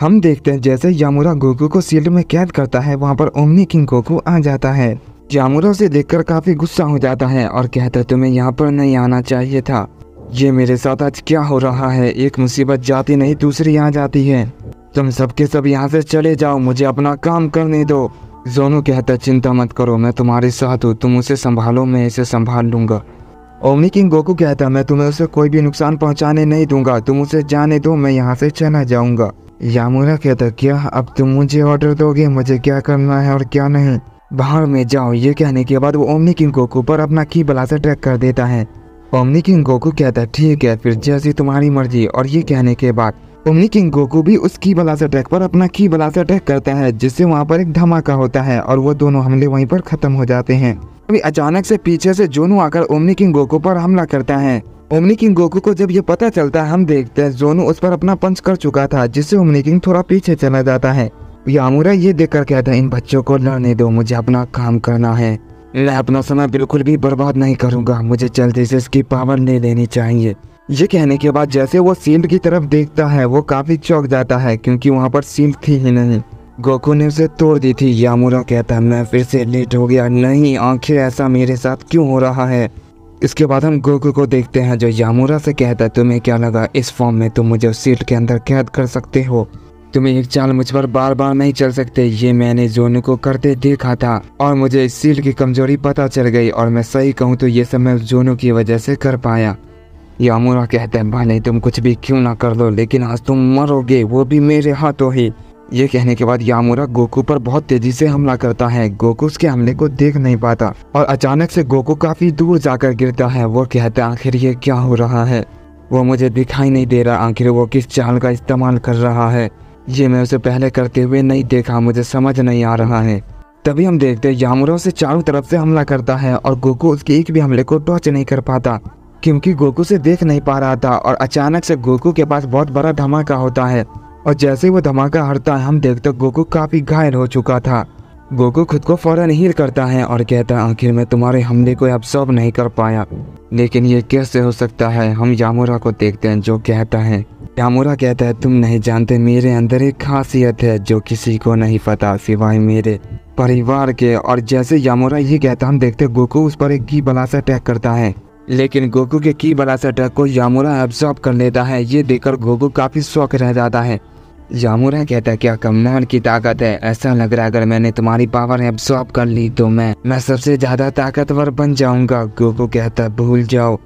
हम देखते हैं जैसे यामुरा गोकू को सील्ड में कैद करता है, वहाँ पर ओमनी किंग गोकू आ जाता है। यामुरा उसे देखकर काफ़ी गुस्सा हो जाता है और कहता है तुम्हें यहाँ पर नहीं आना चाहिए था। ये मेरे साथ आज क्या हो रहा है? एक मुसीबत जाती नहीं, दूसरी आ जाती है। तुम सबके सब यहाँ से चले जाओ, मुझे अपना काम करने दो। जोनू कहता, चिंता मत करो, मैं तुम्हारे साथ हूँ, तुम उसे संभालो, मैं इसे संभाल लूँगा। ओमनी किंग गोकू कहता, मैं तुम्हें उसे कोई भी नुकसान पहुँचाने नहीं दूँगा, तुम उसे जाने दो, मैं यहाँ से चला जाऊँगा। यामुरा कहता, क्या? अब तुम मुझे ऑर्डर दोगे? मुझे क्या करना है और क्या नहीं? बाहर में जाओ। ये कहने के बाद वो ओमनी किंग गोकू पर अपना की बला से ट्रैक कर देता है। ओमनी किंग गोकू कहता है ठीक है, फिर जैसी तुम्हारी मर्ज़ी। और ये कहने के बाद ओमनी किंग गोकू भी उस की बला से पर अपना की बला से करता है, जिससे वहाँ पर एक धमाका होता है और वो दोनों हमले वहीं पर खत्म हो जाते हैं। अभी अचानक से पीछे से जोनू आकर ओमनी किंग गोकू पर हमला करता है। ओमनी किंग गोकू को जब ये पता चलता है, हम देखते हैं जोनू उस पर अपना पंच कर चुका था, जिससे ओमनी किंग थोड़ा पीछे चला जाता है। यामुरा, ये देखकर कहता है इन बच्चों को लड़ने दो, मुझे अपना काम करना है। मैं अपना समय बिल्कुल भी बर्बाद नहीं करूँगा, मुझे जल्दी से इसकी पावर ले लेनी चाहिए। ये कहने के बाद जैसे वो सील्ड की तरफ़ देखता है, वो काफ़ी चौक जाता है, क्योंकि वहाँ पर सील्ड थी ही नहीं। गोकू ने उसे तोड़ दी थी। यामुरा कहता, मैं फिर से लेट हो गया। नहीं आखिर ऐसा मेरे साथ क्यों हो रहा है? इसके बाद हम गोकू को देखते हैं, जो यामुरा से कहता है तुम्हें क्या लगा? इस फॉर्म में तुम मुझे सीट के अंदर कैद कर सकते हो। तुम्हें एक चाल मुझ पर बार बार नहीं चल सकते। ये मैंने जोनू को करते देखा था और मुझे इस सील की कमज़ोरी पता चल गई और मैं सही कहूँ तो ये सब मैं जोनू की वजह से कर पाया। यामुरा कहते हैं भले तुम कुछ भी क्यों ना कर लो, लेकिन आज तुम मरोगे, वो भी मेरे हाथों ही। ये कहने के बाद यामुरा गोकू पर बहुत तेज़ी से हमला करता है। गोकू उसके हमले को देख नहीं पाता और अचानक से गोकू काफ़ी दूर जाकर गिरता है। वो कहता, आखिर ये क्या हो रहा है? वो मुझे दिखाई नहीं दे रहा, आखिर वो किस चाल का इस्तेमाल कर रहा है? ये मैं उसे पहले करते हुए नहीं देखा, मुझे समझ नहीं आ रहा है। तभी हम देखते यामुरा उसे चारों तरफ़ से हमला करता है और गोकू उसके एक भी हमले को टॉच नहीं कर पाता, क्योंकि गोकू से देख नहीं पा रहा था और अचानक से गोकू के पास बहुत बड़ा धमाका होता है। और जैसे वो धमाका हटता है, हम देखते गोकू काफ़ी घायल हो चुका था। गोकू खुद को फ़ौरन हील करता है और कहता है, आखिर मैं तुम्हारे हमले को एब्सॉर्ब नहीं कर पाया। लेकिन ये कैसे हो सकता है? हम यामुरा को देखते हैं, जो कहता है, यामुरा कहता है, तुम नहीं जानते, मेरे अंदर एक खासियत है, जो किसी को नहीं पता, सिवाय मेरे परिवार के। और जैसे यामुरा ये कहता हम देखते गोकू उस पर एक की बला से अटैक करता है। लेकिन गोकू के की बला से अटैक को यामुरा एब्जॉर्ब कर लेता है। ये देखकर गोकू काफ़ी शौक रह जाता है। यामुरा कहता है, क्या कमनार की ताकत है? ऐसा लग रहा है अगर मैंने तुम्हारी पावर एब्जॉर्ब कर ली तो मैं मैं सबसे ज़्यादा ताकतवर बन जाऊँगा। गोकू कहता है भूल जाओ,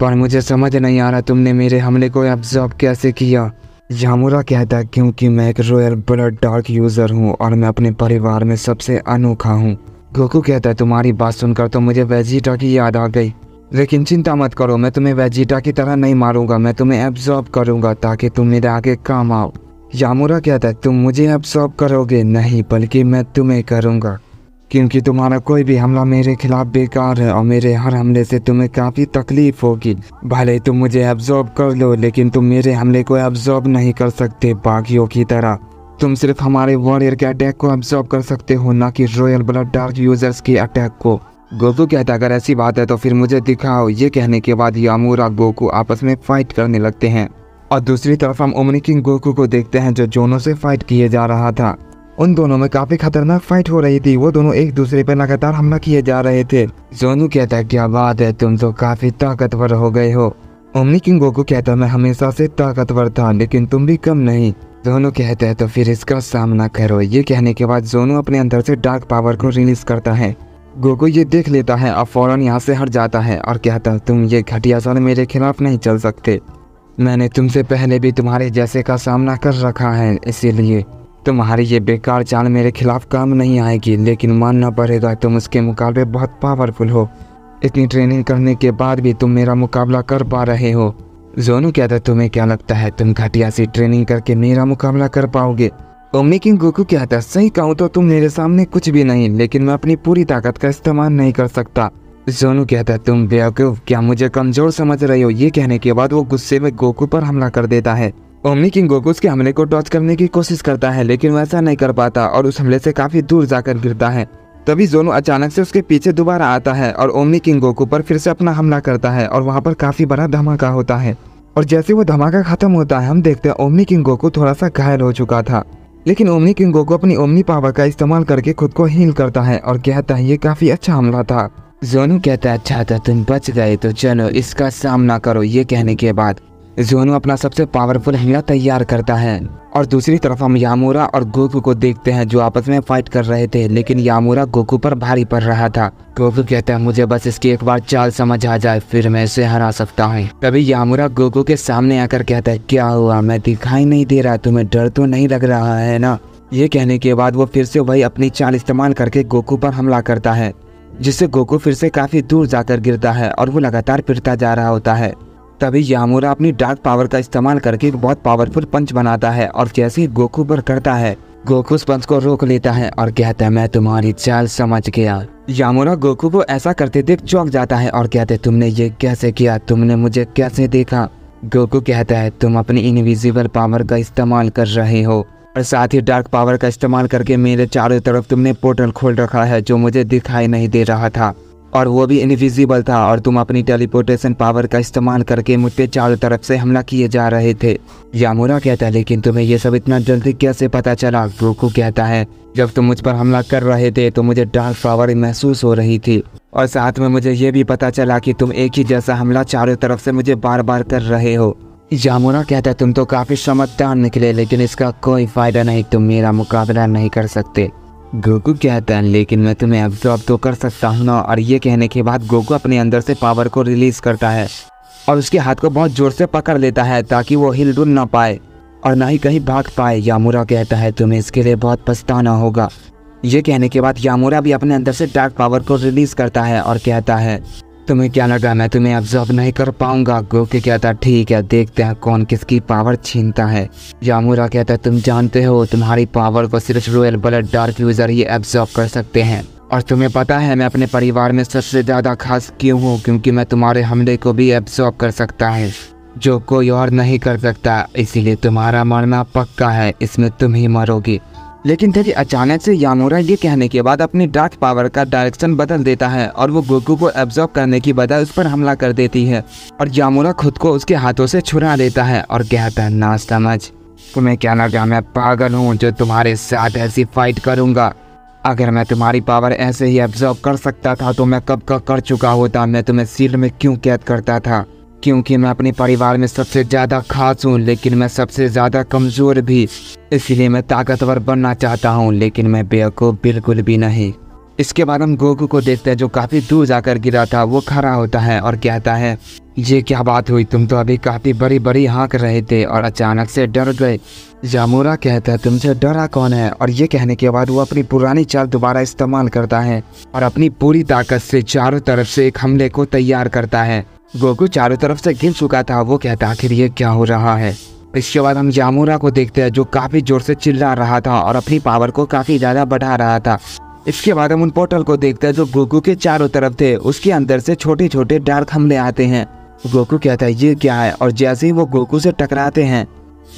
पर मुझे समझ नहीं आ रहा तुमने मेरे हमले को एब्जॉर्ब कैसे किया? यामुरा कहता है क्योंकि मैं एक रॉयल ब्लड डार्क यूज़र हूँ और मैं अपने परिवार में सबसे अनोखा हूँ। गोकू कहता है तुम्हारी बात सुनकर तो मुझे वेजिटा की याद आ गई। लेकिन चिंता मत करो, मैं तुम्हें वेजिटा की तरह नहीं मारूँगा, मैं तुम्हें एब्जॉर्ब करूँगा ताकि तुम मेरे आगे काम आओ। यामुरा कहता है तुम मुझे एब्जॉर्ब करोगे? नहीं, बल्कि मैं तुम्हें करूँगा। क्योंकि तुम्हारा कोई भी हमला मेरे खिलाफ बेकार है और मेरे हर हमले से तुम्हें काफ़ी तकलीफ़ होगी। भले तुम मुझे एब्जॉर्ब कर लो, लेकिन तुम मेरे हमले को एब्जॉर्ब नहीं कर सकते बाकियों की तरह। तुम सिर्फ़ हमारे वॉरियर के अटैक को एब्जॉर्ब कर सकते हो, ना कि रॉयल ब्लड डार्क यूज़र्स के अटैक को। गोकू कहता है अगर ऐसी बात है तो फिर मुझे दिखाओ। ये कहने के बाद यामूरा गोकू आपस में फाइट करने लगते हैं। और दूसरी तरफ़ हम ओमनी किंग गोकू को देखते हैं जो जोनो से फाइट किए जा रहा था। उन दोनों में काफ़ी खतरनाक फाइट हो रही थी। वो दोनों एक दूसरे पर लगातार हमला किए जा रहे थे। जोनू कहता है क्या बात है, तुम तो काफ़ी ताकतवर हो गए हो। ओमनी किंग गोकू कहता, मैं हमेशा से ताकतवर था, लेकिन तुम भी कम नहीं। जोनू कहते हैं तो फिर इसका सामना करो। ये कहने के बाद जोनू अपने अंदर से डार्क पावर को रिलीज़ करता है। गोकू ये देख लेता है और फ़ौरन यहाँ से हट जाता है और कहता है तुम ये घटिया साल मेरे खिलाफ नहीं चल सकते। मैंने तुमसे पहले भी तुम्हारे जैसे का सामना कर रखा है, इसीलिए तुम्हारी ये बेकार चाल मेरे खिलाफ काम नहीं आएगी, लेकिन मानना पड़ेगा तुम उसके मुकाबले बहुत पावरफुल हो। इतनी ट्रेनिंग करने के बाद भी तुम मेरा मुकाबला कर पा रहे हो। जोनू कहता तुम्हें क्या लगता है, तुम घटिया सी ट्रेनिंग करके मेरा मुकाबला कर पाओगे? ओमनी किंग गोकू कहता सही कहूँ तो तुम मेरे सामने कुछ भी नहीं, लेकिन मैं अपनी पूरी ताकत का इस्तेमाल नहीं कर सकता। जोनू कहता है, तुम बेवकूफ़, क्या मुझे कमज़ोर समझ रहे हो? ये कहने के बाद वो गुस्से में गोकू पर हमला कर देता है। ओमनी किंग गोकू उसके हमले को टॉच करने की कोशिश करता है, लेकिन वैसा नहीं कर पाता और उस हमले से काफ़ी दूर जाकर गिरता है। तभी जोनू अचानक से उसके पीछे दोबारा आता है और ओमनी किंग गोकू पर फिर से अपना हमला करता है और वहाँ पर काफ़ी बड़ा धमाका होता है। और जैसे वो धमाका खत्म होता है, हम देखते हैं ओमनी किंग गोकू थोड़ा सा घायल हो चुका था। लेकिन ओमनी किंग गोकू अपनी ओमनी पावर का इस्तेमाल करके खुद को हील करता है और कहता है, ये काफ़ी अच्छा हमला था। जोनू कहता है अच्छा था तुम बच गए तो चलो, इसका सामना करो। ये कहने के बाद जोनू अपना सबसे पावरफुल हमला तैयार करता है। और दूसरी तरफ़ हम यामूरा और गोकू को देखते हैं, जो आपस में फाइट कर रहे थे, लेकिन यामूरा गोकू पर भारी पड़ रहा था। गोकू कहता है, मुझे बस इसकी एक बार चाल समझ आ जाए, फिर मैं इसे हरा सकता हूँ। तभी यामूरा गोकू के सामने आकर कहता है, क्या हुआ? मैं दिखाई नहीं दे रहा, तुम्हें डर तो नहीं लग रहा है ना? ये कहने के बाद वो फिर से वही अपनी चाल इस्तेमाल करके गोकू पर हमला करता है। जिससे गोकू फिर से काफ़ी दूर जाकर गिरता है और वो लगातार फिरता जा रहा होता है। तभी यामुरा अपनी डार्क पावर का इस्तेमाल करके बहुत पावरफुल पंच बनाता है और जैसे ही गोकू पर करता है गोकू उस पंच को रोक लेता है और कहता है, मैं तुम्हारी चाल समझ गया। यामुरा गोकू को ऐसा करते देख चौंक जाता है और कहते, तुमने ये कैसे किया? तुमने मुझे कैसे देखा? गोकू कहता है, तुम अपनी इनविजिबल पावर का इस्तेमाल कर रहे हो। और साथ ही डार्क पावर का इस्तेमाल करके मेरे चारों तरफ़ तुमने पोर्टल खोल रखा है, जो मुझे दिखाई नहीं दे रहा था। और वो भी इनविजिबल था, और तुम अपनी टेलीपोर्टेशन पावर का इस्तेमाल करके मुझे चारों तरफ़ से हमला किए जा रहे थे। यामुरा कहता है, लेकिन तुम्हें ये सब इतना जल्दी कैसे पता चला? गोकू कहता है, जब तुम मुझ पर हमला कर रहे थे तो मुझे डार्क पावर महसूस हो रही थी। और साथ में मुझे ये भी पता चला कि तुम एक ही जैसा हमला चारों तरफ़ से मुझे बार बार कर रहे हो। यामुरा कहता है, तुम तो काफ़ी समझदार निकले, लेकिन इसका कोई फ़ायदा नहीं, तुम मेरा मुकाबला नहीं कर सकते। गोकू कहता है, लेकिन मैं तुम्हें एब्जॉर्ब तो कर सकता हूँ ना? और ये कहने के बाद गोकू अपने अंदर से पावर को रिलीज़ करता है और उसके हाथ को बहुत ज़ोर से पकड़ लेता है ताकि वो हिल डुल ना पाए और ना ही कहीं भाग पाए। यामुरा कहता है, तुम्हें इसके लिए बहुत पछताना होगा। ये कहने के बाद यामुरा भी अपने अंदर से डार्क पावर को रिलीज़ करता है और कहता है तुम्हें क्या लगा मैं तुम्हें ऑब्ज़र्व नहीं कर पाऊँगा? गोके कहता, ठीक है, देखते हैं कौन किसकी पावर छीनता है। यामुरा कहता है तुम जानते हो, तुम्हारी पावर को सिर्फ़ रॉयल ब्लड डार्क यूज़र ही एब्जॉर्व कर सकते हैं। और तुम्हें पता है, मैं अपने परिवार में सबसे ज़्यादा खास क्यों हूँ? क्योंकि मैं तुम्हारे हमले को भी एब्जॉर्व कर सकता है, जो कोई और नहीं कर सकता। इसीलिए तुम्हारा मरना पक्का है, इसमें तुम ही मरोगी। लेकिन तभी अचानक से यामोरा ये कहने के बाद अपनी डार्क पावर का डायरेक्शन बदल देता है और वो गोकू को एब्जॉर्ब करने की बजाय उस पर हमला कर देती है। और यामोरा खुद को उसके हाथों से छुरा देता है और कहता है, ना समझ। तुम्हें क्या लगा मैं पागल हूँ जो तुम्हारे साथ ऐसी फाइट करूँगा? अगर मैं तुम्हारी पावर ऐसे ही एब्जॉर्ब कर सकता था तो मैं कब का कर चुका होता? मैं तुम्हें सील में क्यों कैद करता था? क्योंकि मैं अपने परिवार में सबसे ज़्यादा खास हूँ, लेकिन मैं सबसे ज़्यादा कमज़ोर भी। इसलिए मैं ताकतवर बनना चाहता हूँ, लेकिन मैं बेवकूफ़ बिल्कुल भी नहीं। इसके बाद हम गोकू को देखते हैं, जो काफ़ी दूर जाकर गिरा था। वो खड़ा होता है और कहता है, ये क्या बात हुई? तुम तो अभी काफ़ी बड़ी बड़ी हाँक रहे थे और अचानक से डर गए। जामुरा कहता है, तुमसे डरा कौन है? और ये कहने के बाद वो अपनी पुरानी चाल दोबारा इस्तेमाल करता है और अपनी पूरी ताकत से चारों तरफ़ से एक हमले को तैयार करता है। गोकू चारों तरफ़ से गिर चुका था। वो कहता, आखिर ये क्या हो रहा है? इसके बाद हम जामुरा को देखते हैं, जो काफ़ी ज़ोर से चिल्ला रहा था और अपनी पावर को काफ़ी ज़्यादा बढ़ा रहा था। इसके बाद हम उन पोर्टल को देखते हैं, जो गोकू के चारों तरफ़ थे। उसके अंदर से छोटे छोटे डार्क हमले आते हैं। गोकू कहता है ये क्या है? और जैसे ही वो गोकू से टकराते हैं,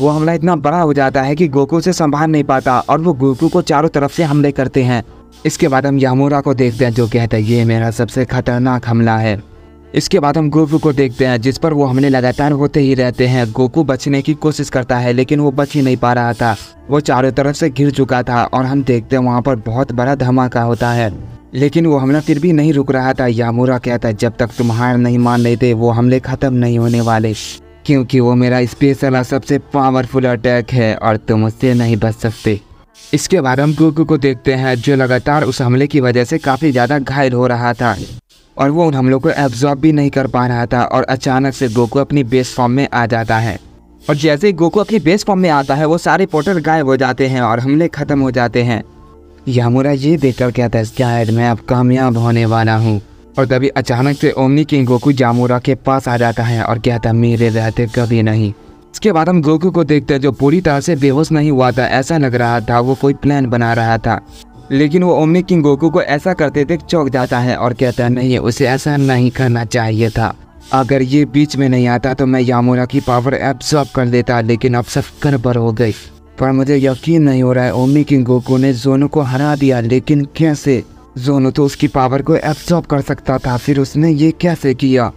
वो हमला इतना बड़ा हो जाता है कि गोकू से संभाल नहीं पाता और वो गोकू को चारों तरफ़ से हमले करते हैं। इसके बाद हम यामोरा को देखते हैं, जो कहता है ये मेरा सबसे खतरनाक हमला है। इसके बाद हम गोकू को देखते हैं, जिस पर वो हमने लगातार होते ही रहते हैं। गोकू बचने की कोशिश करता है, लेकिन वो बच ही नहीं पा रहा था। वो चारों तरफ़ से घिर चुका था और हम देखते हैं वहाँ पर बहुत बड़ा धमाका होता है। लेकिन वो हमला फिर भी नहीं रुक रहा था। यामुरा कहता जब तक तुम हार नहीं मान लेते वो हमले खत्म नहीं होने वाले। क्योंकि वो मेरा स्पेशल सबसे पावरफुल अटैक है और तुम उससे नहीं बच सकते। इसके बाद हम गोकू को देखते हैं, जो लगातार उस हमले की वजह से काफ़ी ज़्यादा घायल हो रहा था। और वो उन हमलों को एब्जॉर्ब भी नहीं कर पा रहा था और अचानक से गोकू अपनी बेस फॉर्म में आ जाता है। और जैसे ही गोकू अपनी बेस फॉर्म में आता है, वो सारे पोर्टल गायब हो जाते हैं और हमले खत्म हो जाते हैं। यामुरा, ये देखकर कहता है, शायद मैं अब कामयाब होने वाला हूँ। और तभी अचानक से ओमनी किंग गोकू जामुरा के पास आ जाता है और कहता मेरे रहते कभी नहीं। इसके बाद हम गोकू को देखते हैं, जो पूरी तरह से बेहोश नहीं हुआ था, ऐसा लग रहा था, वो कोई प्लान बना रहा था। लेकिन वो ओमनी किंग गोकू को ऐसा करते थे चौक जाता है और कहता है नहीं, उसे ऐसा नहीं करना चाहिए था। अगर ये बीच में नहीं आता तो मैं यामुरा की पावर एब्सॉर्ब कर देता, लेकिन अब सब गड़बड़ हो गई। पर मुझे यकीन नहीं हो रहा है, ओमनी किंग गोकू ने जोनो को हरा दिया, लेकिन कैसे? जोनो तो उसकी पावर को एब्सॉर्ब कर सकता था, फिर उसने ये कैसे किया?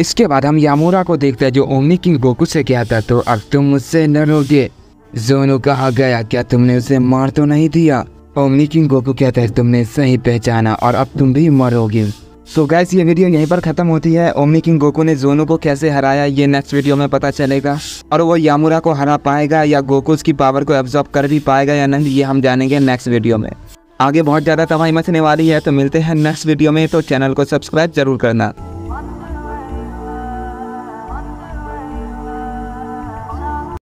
इसके बाद हम यामोरा को देखते हैं, जो ओमनी किंग गोकू से कहता तो अब तुम मुझसे लड़ोगे जोनो कहा गया? क्या तुमने उसे मार तो नहीं दिया? ओमनी किंग गोकू कहता है, तुमने सही पहचाना और अब तुम भी मरोगे. सो गैस ये वीडियो यहीं पर खत्म होती है। ओमनी किंग गोकू ने जोनो को कैसे हराया, ये नेक्स्ट वीडियो में पता चलेगा। और वो यामुरा को हरा पाएगा या गोकू की पावर को एब्जॉर्ब कर भी पाएगा या नहीं, ये हम जानेंगे नेक्स्ट वीडियो में। आगे बहुत ज़्यादा तबाही मचने वाली है तो मिलते हैं नेक्स्ट वीडियो में तो चैनल को सब्सक्राइब ज़रूर करना।